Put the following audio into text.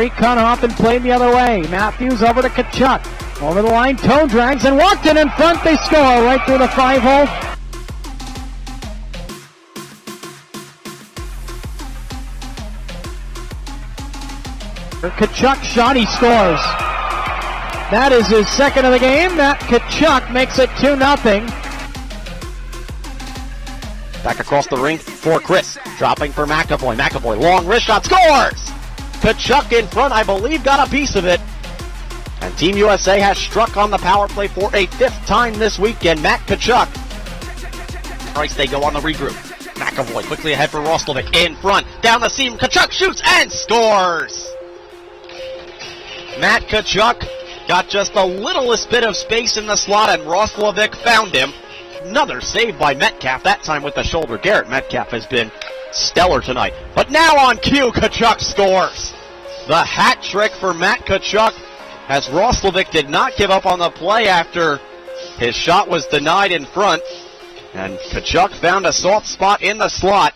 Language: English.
He cut off and played the other way. Matthews over to Tkachuk. Over the line, toe drags and walked in in front. They score right through the five hole. Tkachuk shot, he scores. That is his second of the game. Matt Tkachuk makes it 2 0. Back across the ring for Chris. Dropping for McAvoy. McAvoy, long wrist shot, scores! Tkachuk in front, I believe, got a piece of it. And Team USA has struck on the power play for a fifth time this weekend. Matt Tkachuk. Price, they go on the regroup. McAvoy quickly ahead for Roslovic in front. Down the seam, Tkachuk shoots and scores! Matt Tkachuk got just the littlest bit of space in the slot and Roslovic found him. Another save by Metcalf, that time with the shoulder. Garrett Metcalf has been stellar tonight. But now on cue, Tkachuk scores. The hat trick for Matt Tkachuk as Roslovic did not give up on the play after his shot was denied in front. And Tkachuk found a soft spot in the slot